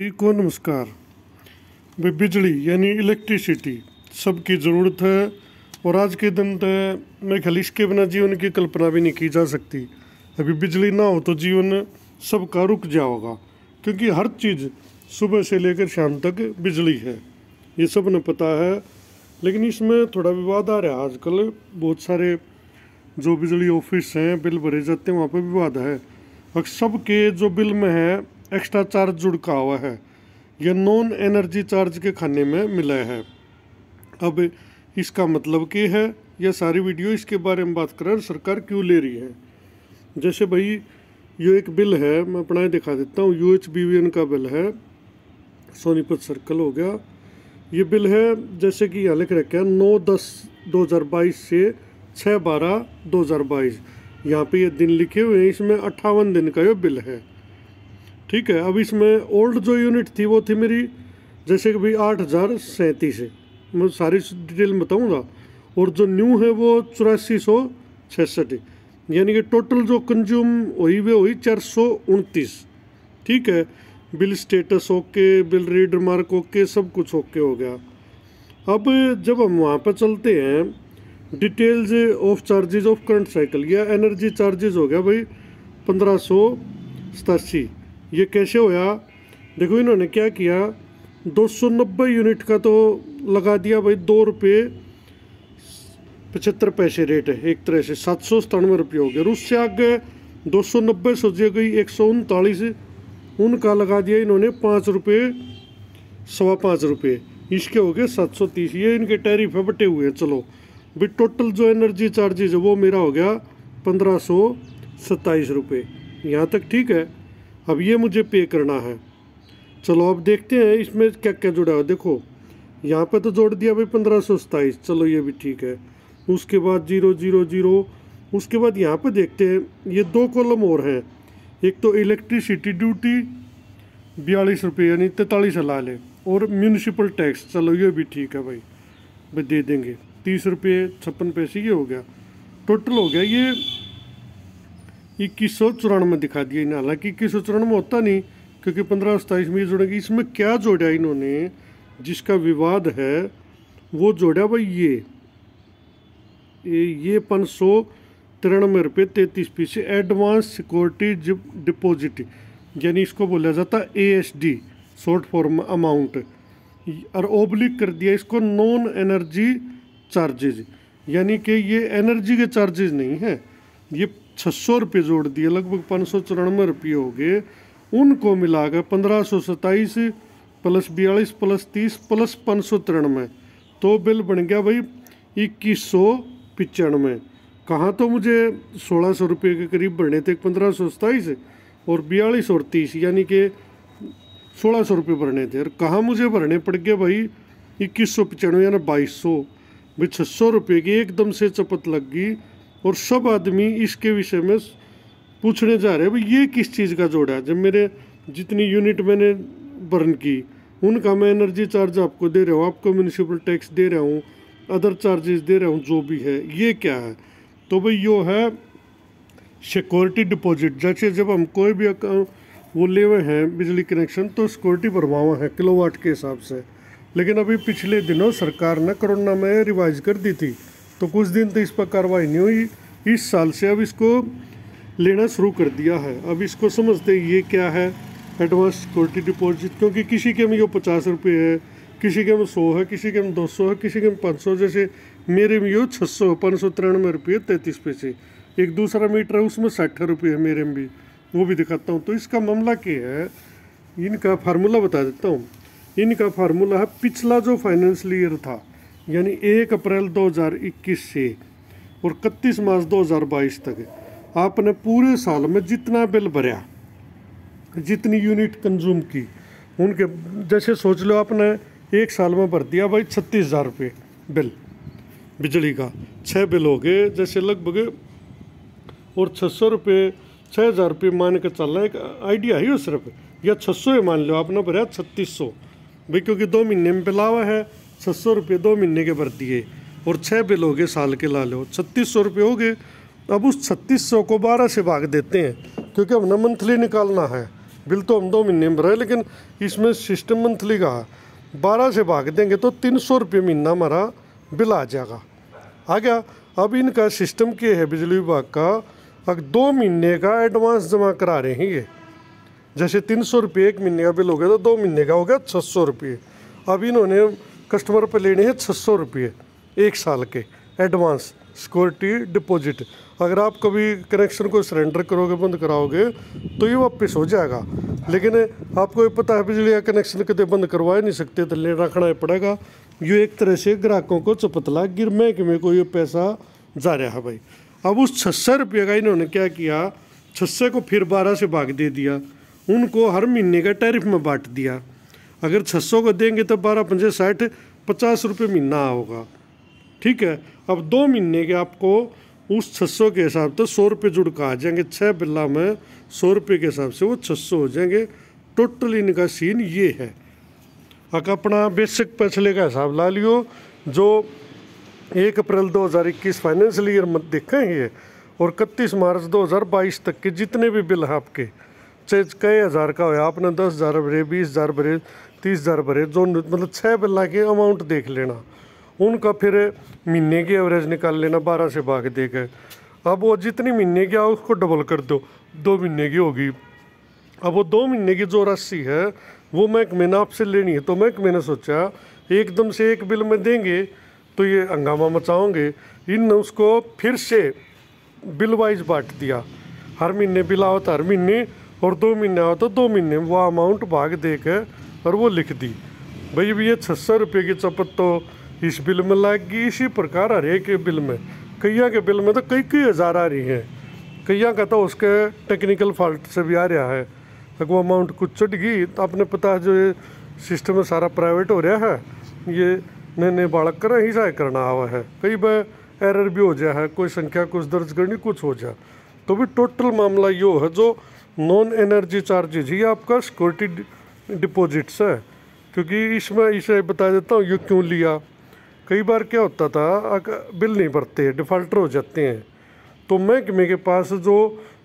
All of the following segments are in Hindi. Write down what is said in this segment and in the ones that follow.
सभी को नमस्कार। भाई बिजली यानी इलेक्ट्रिसिटी सबकी ज़रूरत है और आज के दिन तो मैं ख्याल इसके बिना जीवन की कल्पना भी नहीं की जा सकती। अभी बिजली ना हो तो जीवन सबका रुक जाओगा, क्योंकि हर चीज़ सुबह से लेकर शाम तक बिजली है। ये सबने पता है, लेकिन इसमें थोड़ा विवाद आ रहा है। आजकल बहुत सारे जो बिजली ऑफ़िस हैं, बिल भरे जाते हैं, वहाँ पर विवाद है। और सबके जो बिल में है एक्स्ट्रा चार्ज जुड़का हुआ है। यह नॉन एनर्जी चार्ज के खाने में मिला है। अब इसका मतलब क्या है यह सारी वीडियो इसके बारे में बात कर रहे हैं सरकार क्यों ले रही है? जैसे भाई, ये एक बिल है, मैं अपना ही दिखा देता हूँ। U H B V N का बिल है, सोनीपत सर्कल हो गया। ये बिल है, जैसे कि यहाँ लिख रखे हैं, नौ दस दो हज़ार बाईस से छः बारह दो हज़ार बाईस। यहाँ पे ये दिन लिखे हुए हैं, इसमें अट्ठावन दिन का ये बिल है। ठीक है, अब इसमें ओल्ड जो यूनिट थी वो थी मेरी, जैसे कि भाई आठ हज़ार सैंतीस है। मैं सारी डिटेल बताऊँगा। और जो न्यू है वो चौरासी सौ छसठ यानी कि टोटल जो कंज्यूम हुई, वे हुई चार सौ उनतीस। ठीक है bill status okay bill read mark okay सब कुछ ओके हो गया। अब जब हम वहाँ पर चलते हैं details of charges of current cycle या एनर्जी चार्जेज हो गया भाई पंद्रह सौ सतासी। ये कैसे होया? देखो इन्होंने क्या किया? दो सौ नब्बे यूनिट का तो लगा दिया भाई, दो रुपये पचहत्तर पैसे रेट है, एक तरह से सात सौ सतानवे रुपये हो गया उससे आगे दो सौ नब्बे सोचे गई, एक सौ उनतालीस, उनका लगा दिया इन्होंने पाँच रुपये, सवा पाँच रुपये। इसके हो गए सात सौ तीस। ये इनके टैरिफ है, बटे हुए हैं, चलो। भाई टोटल जो एनर्जी चार्जेज है, वो मेरा हो गया पंद्रह सौ सत्ताईस रुपये। यहाँ तक ठीक है? अब ये मुझे पे करना है। चलो अब देखते हैं इसमें क्या क्या जुड़ा है। देखो, यहाँ पे तो जोड़ दिया भाई पंद्रह सौ सताईस चलो ये भी ठीक है। उसके बाद ज़ीरो ज़ीरो ज़ीरो। उसके बाद यहाँ पे देखते हैं, ये दो कॉलम और हैं। एक तो इलेक्ट्रिसिटी ड्यूटी, बयालीस रुपये यानी तैंतालीस ला ले और म्यूनिसिपल टैक्स। चलो ये भी ठीक है भाई। भाई दे देंगे। तीस रुपये छप्पन पैसे, ये हो गया। टोटल हो गया ये इक्कीस सौ चौरानवे दिखा दिया इन्हें। हालाँकि इक्कीस सौ चौरानवे होता नहीं, क्योंकि पंद्रह सताईस में ये जोड़ेंगे। इसमें क्या जोड़ा इन्होंने, जिसका विवाद है, वो जोड़ा भाई ये। ये पाँच सौ तिरानवे रुपये तैंतीस पैसे एडवांस सिक्योरिटी डिपॉजिट, यानी इसको बोला जाता A S D short form amount, और ओब्लिक कर दिया इसको नॉन एनर्जी चार्जेज यानी कि ये एनर्जी के चार्जेज नहीं है, ये छः सौ रुपये जोड़ दिए, लगभग पाँच सौ चौरानवे रुपये हो गए। उनको मिलाकर पंद्रह सौ सत्ताईस प्लस बयालीस प्लस तीस प्लस पाँच सौ तिरानवे। तो बिल बन गया भाई इक्कीस सौ पचानवे। कहाँ तो मुझे सोलह सौ रुपये के करीब भरने थे, पंद्रह सौ सत्ताईस और बयालीस और तीस, यानी कि सोलह सौ रुपये भरने थे। और कहाँ मुझे भरने पड़ गए भाई इक्कीस सौ पचानवे यानी बाईस सौ। भाई छः सौ रुपये की एकदम से चपत लग गई। और सब आदमी इसके विषय में पूछने जा रहे हैं, भाई, ये किस चीज़ का जोड़ा है? जब मेरे जितनी यूनिट मैंने बर्न की, उनका मैं एनर्जी चार्ज आपको दे रहा हूँ, आपको म्यूनिसिपल टैक्स दे रहा हूँ अदर चार्जेस दे रहा हूँ, जो भी है, ये क्या है? तो भाई, यो है सिक्योरिटी डिपॉजिट जैसे जब हम कोई भी वो ले हुए हैं, बिजली कनेक्शन तो सिक्योरिटी भरवावा है किलोवाट के हिसाब से। लेकिन अभी पिछले दिनों सरकार ने कोरोना में रिवाइज कर दी थी। तो कुछ दिन तो इस पर कार्रवाई नहीं हुई। इस साल से अब इसको लेना शुरू कर दिया है। अब इसको समझते ये क्या है। एडवांस सिक्योरिटी डिपॉजिट, क्योंकि किसी के में ये पचास रुपये है, किसी के में सौ है, किसी के में दो सौ है, किसी के में पाँच सौ, जैसे मेरे में ये छः सौ, पाँच सौ तिरानवे रुपये, तैंतीस पैसे। एक दूसरा मीटर है, उसमें साठ रुपये है मेरे में भी। वो भी दिखाता हूँ। तो इसका मामला क्या है? इनका फार्मूला बता देता हूँ। इनका फार्मूला है, पिछला जो फाइनेंशियल ईयर था यानी एक अप्रैल 2021 से और इकतीस मार्च 2022 तक आपने पूरे साल में जितना बिल भरा, जितनी यूनिट कंज्यूम की, उनके जैसे सोच लो आपने एक साल में भर दिया भाई छत्तीस हज़ार रुपये बिल, बिजली का। छः बिल हो गए, जैसे लगभग, और छः सौ रुपये छः हज़ार रुपये मान के चल रहा है, एक आइडिया है सिर्फ़? या छः सौ ही मान लो आपने भरा छत्तीस सौ? भाई क्योंकि दो महीने में बिल आवा है छः सौ रुपये दो महीने के भर दिए और छः बिल हो गए साल के ला लो। छत्तीस सौ रुपये हो गए। अब उस छत्तीस सौ को बारह से भाग देते हैं, क्योंकि हमने मंथली निकालना है। बिल तो हम दो महीने में भरा है लेकिन इसमें सिस्टम मंथली का बारह से भाग देंगे तो तीन सौ रुपये महीना हमारा बिल आ जाएगा। आ गया। अब इनका सिस्टम क्या है? बिजली विभाग का अब दो महीने का एडवांस जमा करा रहे हैं ये। जैसे तीन सौ रुपये एक महीने का बिल हो गया तो दो महीने का हो गया छः सौ रुपये। अब इन्होंने कस्टमर पर लेने हैं छः सौ रुपये, एक साल के। Advance, security, deposit. अगर आप कभी कनेक्शन को सरेंडर करोगे, बंद कराओगे तो ये वापस हो जाएगा। लेकिन आपको ये पता है, बिजली का कनेक्शन कदे बंद करवा ही नहीं सकते तो ले रखना ही पड़ेगा। ये एक तरह से ग्राहकों को चपतला गिर महकमे को ये पैसा जा रहा है भाई। अब उस छः सौ रुपये का इन्होंने क्या किया छः सौ को फिर बारह से भाग दे दिया। उनको हर महीने का टैरिफ में बांट दिया। अगर छः सौ को देंगे तो बारह पंजे साठ, पचास रुपये महीना होगा। ठीक है? अब दो महीने के आपको उस छः सौ के हिसाब से सौ रुपये जुड़ का आ जाएँगे। छः बिल्ला में सौ रुपये के हिसाब से वो छः सौ हो जाएँगे। टोटल इनका सीन ये है। अगर अपना बेसिक पिछले का हिसाब ला लियो, जो एक अप्रैल 2021 फाइनेंशियल ईयर में देखें ये और इकतीस मार्च 2022 तक के जितने भी बिल हैं आपके, चाहे कई हज़ार का हो, आपने दस हज़ार भरे, बीस हज़ार भरे तीस हज़ार भरे, जो मतलब छः बिल्ला के अमाउंट देख लेना। उनका फिर महीने की एवरेज निकाल लेना, बारह से भाग दे के अब वो जितनी महीने की आओ, उसको डबल कर दो। दो महीने की होगी। अब वो दो महीने की जो राशि है, वो मैं एक महीना आपसे लेनी है। तो मैं एक महीने सोचा, एकदम से एक बिल में देंगे तो ये हंगामा मचाओगे। इन उसको फिर से बिल वाइज बांट दिया। हर महीने बिल आओ तो हर महीने, और दो महीने आओ तो दो महीने वो अमाउंट भाग दे के और वो लिख दी, भाई भी ये छः सौ रुपये की चपत तो इस बिल में लगेगी इसी प्रकार हर एक बिल में। कैया के बिल में तो कई कई हज़ार आ रही हैं। कैया का तो उसके टेक्निकल फॉल्ट से भी आ रहा है। अगर वो अमाउंट कुछ चट गई तो आपने पता है जो ये सिस्टम सारा प्राइवेट हो रहा है, ये नए नए बालक कर ही सहाय करना आवा है। कई बार एरर भी हो जाए है कोई संख्या कुछ दर्ज करनी कुछ हो जाए। तो भी टोटल मामला यो है जो नॉन एनर्जी चार्जेज ही आपका सिक्योरिटी डिपॉजिट्स है। क्योंकि इसमें इसे बता देता हूँ, ये क्यों लिया? कई बार क्या होता था बिल नहीं भरते डिफ़ाल्टर हो जाते हैं। तो महकमे के पास जो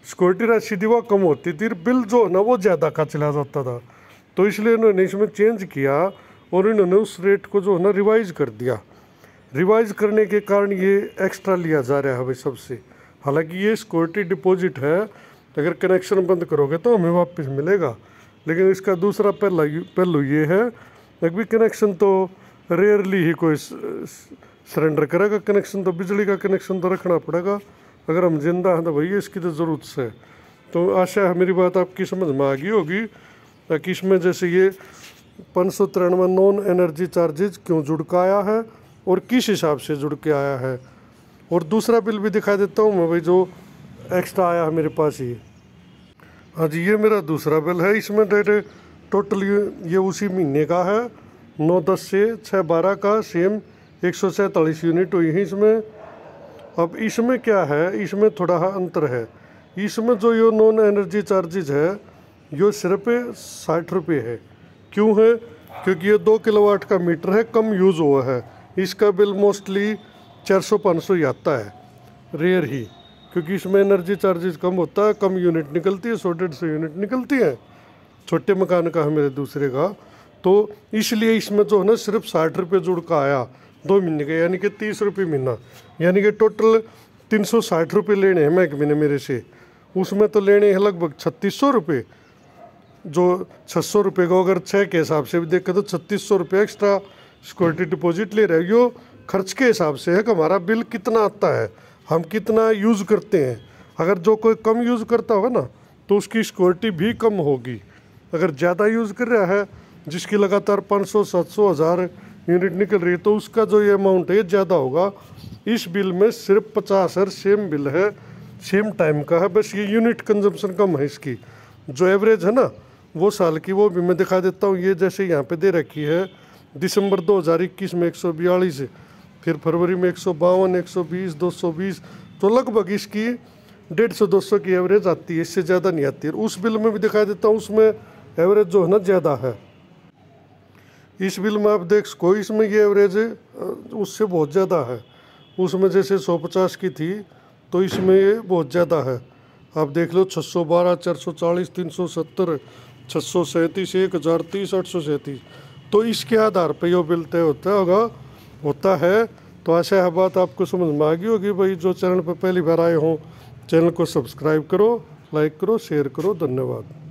सिक्योरिटी राशि थी, वो कम होती थी बिल जो है ना, वो ज़्यादा का चला जाता था। तो इसलिए इन्होंने इसमें चेंज किया, और इन्होंने उस रेट को जो है ना रिवाइज कर दिया। रिवाइज करने के कारण ये एक्स्ट्रा लिया जा रहा है भाई सबसे। हालाँकि ये सिक्योरिटी डिपॉजिट है, अगर कनेक्शन बंद करोगे तो हमें वापस मिलेगा। लेकिन इसका दूसरा पहला पहलू ये है भी कनेक्शन तो रेयरली ही कोई सरेंडर करेगा कनेक्शन तो बिजली का कनेक्शन तो रखना पड़ेगा। अगर हम ज़िंदा हैं तो भैया इसकी तो ज़रूरत है। तो आशा है मेरी बात आपकी समझ में आ गई होगी कि इसमें जैसे ये पाँच सौ तिरानवे नॉन एनर्जी चार्जेज क्यों जुड़ के आया है और किस हिसाब से जुड़ के आया है। और दूसरा बिल भी दिखा देता हूँ मैं भाई, जो एक्स्ट्रा आया है मेरे पास ही। हाँ जी, ये मेरा दूसरा बिल है। इसमें डेट टोटल ये उसी महीने का है। नौ दस से छः बारह का सेम एक सौ सैंतालीस यूनिट हुई है इसमें। अब इसमें क्या है? इसमें थोड़ा अंतर है। इसमें जो ये नॉन एनर्जी चार्जेज है, ये सिर्फ़ साठ रुपये है। क्यों है? क्योंकि ये दो किलोवाट का मीटर है, कम यूज़ हुआ है। इसका बिल मोस्टली चार सौ पाँच सौ आता है, रेयर ही। क्योंकि इसमें एनर्जी चार्जेस कम होता है, कम यूनिट निकलती है सौ डेढ़ सौ यूनिट निकलती है। छोटे मकान का है मेरे दूसरे का। तो इसलिए इसमें जो है ना, सिर्फ़ साठ रुपये जुड़ का आया दो महीने का, यानी कि तीस रुपये महीना। यानी कि टोटल तीन सौ साठ रुपये लेने हैं महकमे महीने मेरे से। उसमें तो लेने हैं लगभग छत्तीस सौ रुपये। जो छः सौ रुपये का अगर छः के हिसाब से भी देखें तो छत्तीस सौ रुपये एक्स्ट्रा सिक्योरिटी डिपॉजिट ले रहे यो खर्च के हिसाब से है कि हमारा बिल कितना आता है। हम कितना यूज़ करते हैं। अगर जो कोई कम यूज़ करता होगा ना तो उसकी सिक्योरिटी भी कम होगी। अगर ज़्यादा यूज़ कर रहा है, जिसकी लगातार पाँच सौ, सात सौ, हज़ार यूनिट निकल रही है तो उसका जो ये अमाउंट है, ये ज़्यादा होगा। इस बिल में सिर्फ़ पचास हज़ार सेम बिल है सेम टाइम का है, बस ये यूनिट कंजम्पशन कम है इसकी। जो एवरेज है ना, वो साल की वो भी मैं दिखा देता हूँ। ये जैसे यहाँ पे दे रखी है, दिसंबर 2021 में एक सौ बयालीस फिर फरवरी में एक सौ बावन, एक सौ बीस, दो सौ बीस तो लगभग इसकी डेढ़ सौ, दो सौ की एवरेज आती है, इससे ज़्यादा नहीं आती है। उस बिल में भी दिखाई देता हूँ, उसमें एवरेज जो है ना, ज़्यादा है। इस बिल में आप देख सको, इसमें ये एवरेज उससे बहुत ज़्यादा है। उसमें जैसे सौ पचास की थी तो इसमें ये बहुत ज़्यादा है। आप देख लो छः सौ बारह, चार सौ चालीस, तीन सौ सत्तर छः सौ सैंतीस, एक हज़ार तीस, आठ सौ सैंतीस। तो इसके आधार पर यह बिल तय होता होगा होता है तो ऐसे है बात आपको समझ में आ गई होगी भाई। जो चैनल पर पहली बार आए हों, चैनल को सब्सक्राइब करो, लाइक करो, शेयर करो। धन्यवाद।